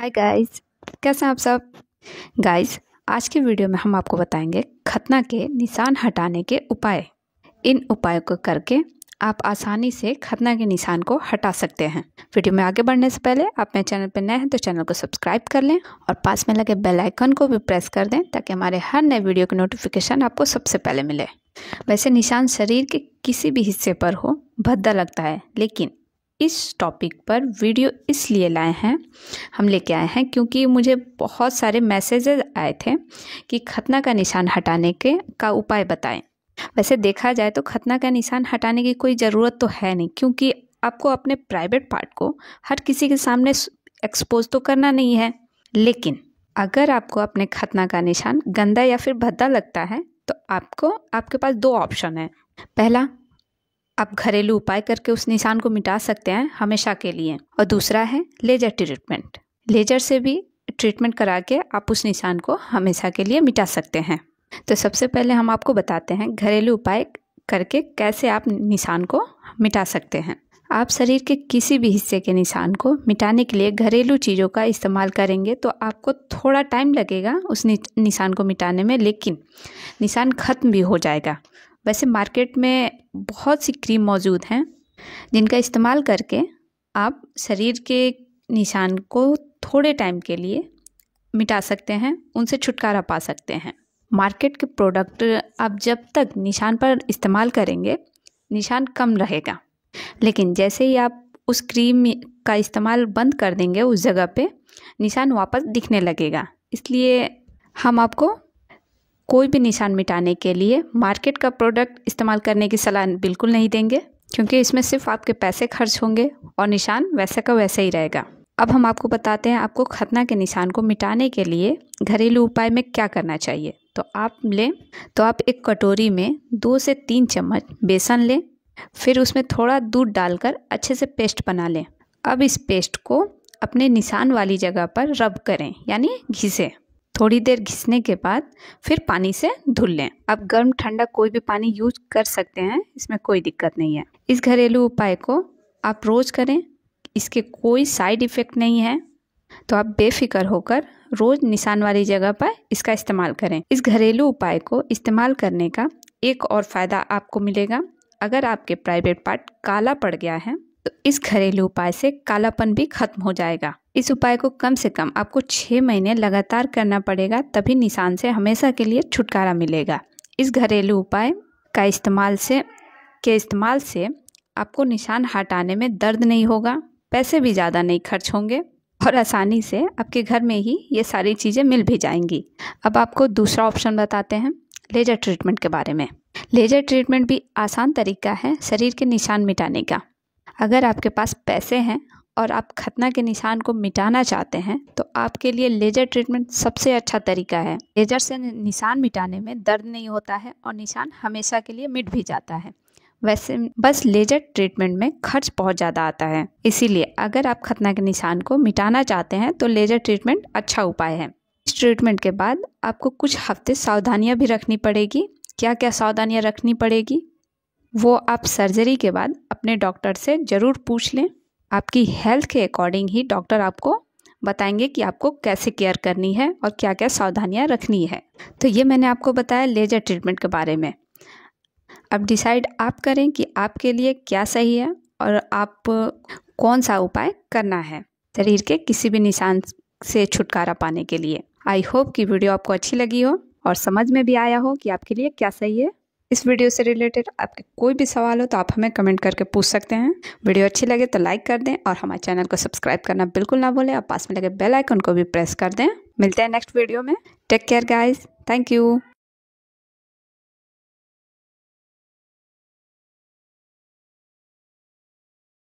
Hi guys कैसे हैं आप सब? गाइस आज की वीडियो में हम आपको बताएँगे खतना के निशान हटाने के उपाय। इन उपायों को करके आप आसानी से खतना के निशान को हटा सकते हैं। वीडियो में आगे बढ़ने से पहले आप मेरे चैनल पर नए हैं तो चैनल को सब्सक्राइब कर लें और पास में लगे बेल आइकन को भी प्रेस कर दें ताकि हमारे हर नए वीडियो की नोटिफिकेशन आपको सबसे पहले मिले। वैसे निशान शरीर के किसी भी हिस्से पर हो, भद्दा लगता है, लेकिन इस टॉपिक पर वीडियो इसलिए लाए हैं, हम लेके आए हैं क्योंकि मुझे बहुत सारे मैसेजेस आए थे कि खतना का निशान हटाने के, का उपाय बताएँ। वैसे देखा जाए तो खतना का निशान हटाने की कोई ज़रूरत तो है नहीं क्योंकि आपको अपने प्राइवेट पार्ट को हर किसी के सामने एक्सपोज तो करना नहीं है। लेकिन अगर आपको अपने खतना का निशान गंदा या फिर भद्दा लगता है तो आपको, आपके पास दो ऑप्शन है। पहला आप घरेलू उपाय करके उस निशान को मिटा सकते हैं हमेशा के लिए। और दूसरा है लेजर ट्रीटमेंट। लेजर से भी ट्रीटमेंट करा के आप उस निशान को हमेशा के लिए मिटा सकते हैं। तो सबसे पहले हम आपको बताते हैं घरेलू उपाय करके कैसे आप निशान को मिटा सकते हैं। आप शरीर के किसी भी हिस्से के निशान को मिटाने के लिए घरेलू चीज़ों का इस्तेमाल करेंगे तो आपको थोड़ा टाइम लगेगा उस निशान को मिटाने में, लेकिन निशान ख़त्म भी हो जाएगा। वैसे मार्केट में बहुत सी क्रीम मौजूद हैं, जिनका इस्तेमाल करके आप शरीर के निशान को थोड़े टाइम के लिए मिटा सकते हैं, उनसे छुटकारा पा सकते हैं। मार्केट के प्रोडक्ट आप जब तक निशान पर इस्तेमाल करेंगे, निशान कम रहेगा। लेकिन जैसे ही आप उस क्रीम का इस्तेमाल बंद कर देंगे उस जगह पे, निशान वापस दिखने लगेगा। इसलिए हम आपको कोई भी निशान मिटाने के लिए मार्केट का प्रोडक्ट इस्तेमाल करने की सलाह बिल्कुल नहीं देंगे, क्योंकि इसमें सिर्फ़ आपके पैसे खर्च होंगे और निशान वैसे का वैसे ही रहेगा। अब हम आपको बताते हैं आपको खतना के निशान को मिटाने के लिए घरेलू उपाय में क्या करना चाहिए। तो आप लें तो आप एक कटोरी में दो से तीन चम्मच बेसन लें, फिर उसमें थोड़ा दूध डालकर अच्छे से पेस्ट बना लें। अब इस पेस्ट को अपने निशान वाली जगह पर रब करें, यानी घिसे। थोड़ी देर घिसने के बाद फिर पानी से धुल लें। आप गर्म ठंडा कोई भी पानी यूज़ कर सकते हैं, इसमें कोई दिक्कत नहीं है। इस घरेलू उपाय को आप रोज़ करें, इसके कोई साइड इफ़ेक्ट नहीं है। तो आप बेफिक्र होकर रोज़ निशान वाली जगह पर इसका इस्तेमाल करें। इस घरेलू उपाय को इस्तेमाल करने का एक और फ़ायदा आपको मिलेगा। अगर आपके प्राइवेट पार्ट काला पड़ गया है तो इस घरेलू उपाय से कालापन भी खत्म हो जाएगा। इस उपाय को कम से कम आपको छः महीने लगातार करना पड़ेगा, तभी निशान से हमेशा के लिए छुटकारा मिलेगा। इस घरेलू उपाय का इस्तेमाल से, के इस्तेमाल से आपको निशान हटाने में दर्द नहीं होगा, पैसे भी ज़्यादा नहीं खर्च होंगे और आसानी से आपके घर में ही ये सारी चीज़ें मिल भी जाएँगी। अब आपको दूसरा ऑप्शन बताते हैं, लेजर ट्रीटमेंट के बारे में। लेजर ट्रीटमेंट भी आसान तरीका है शरीर के निशान मिटाने का। अगर आपके पास पैसे हैं और आप खतना के निशान को मिटाना चाहते हैं तो आपके लिए लेजर ट्रीटमेंट सबसे अच्छा तरीका है। लेजर से निशान मिटाने में दर्द नहीं होता है और निशान हमेशा के लिए मिट भी जाता है। वैसे बस लेजर ट्रीटमेंट में खर्च बहुत ज़्यादा आता है। इसीलिए अगर आप खतना के निशान को मिटाना चाहते हैं तो लेजर ट्रीटमेंट अच्छा उपाय है। इस ट्रीटमेंट के बाद आपको कुछ हफ़्ते सावधानियाँ भी रखनी पड़ेगी। क्या क्या सावधानियाँ रखनी पड़ेगी, वो आप सर्जरी के बाद अपने डॉक्टर से ज़रूर पूछ लें। आपकी हेल्थ के अकॉर्डिंग ही डॉक्टर आपको बताएँगे कि आपको कैसे केयर करनी है और क्या क्या सावधानियाँ रखनी है। तो ये मैंने आपको बताया लेजर ट्रीटमेंट के बारे में। अब डिसाइड आप करें कि आपके लिए क्या सही है और आप कौन सा उपाय करना है शरीर के किसी भी निशान से छुटकारा पाने के लिए। आई होप कि वीडियो आपको अच्छी लगी हो और समझ में भी आया हो कि आपके लिए क्या सही है। इस वीडियो से रिलेटेड आपके कोई भी सवाल हो तो आप हमें कमेंट करके पूछ सकते हैं। वीडियो अच्छी लगे तो लाइक कर दें और हमारे चैनल को सब्सक्राइब करना बिल्कुल ना भूलें और पास में लगे बेल आइकन को भी प्रेस कर दें। मिलते हैं नेक्स्ट वीडियो में। Take care guys thank you.